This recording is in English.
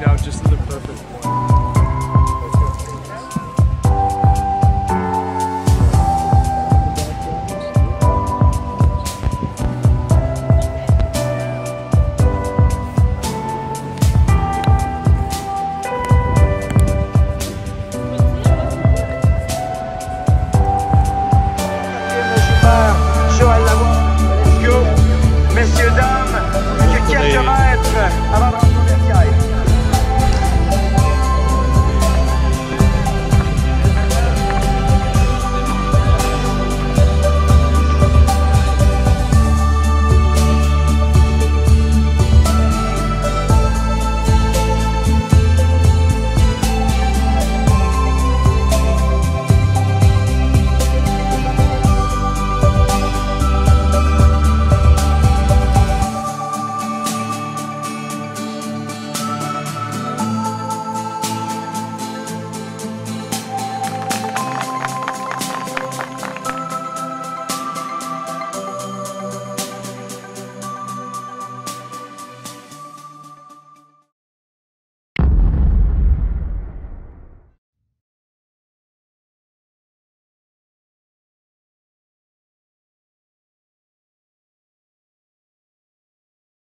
now just in the